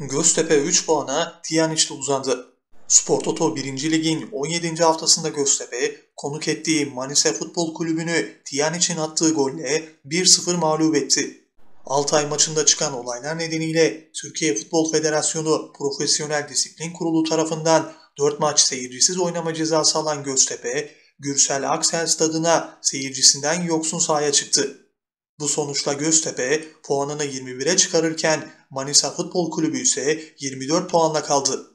Göztepe 3 puana Tiyaniş'te uzandı. Spor Toto 1. Lig'in 17. haftasında Göztepe konuk ettiği Manisa Futbol Kulübü'nü Tiyaniş'in attığı golle 1-0 mağlup etti. Altay maçında çıkan olaylar nedeniyle Türkiye Futbol Federasyonu Profesyonel Disiplin Kurulu tarafından 4 maç seyircisiz oynama cezası alan Göztepe, Gürsel Aksel stadına seyircisinden yoksun sahaya çıktı. Bu sonuçla Göztepe puanını 21'e çıkarırken Manisa Futbol Kulübü ise 24 puanla kaldı.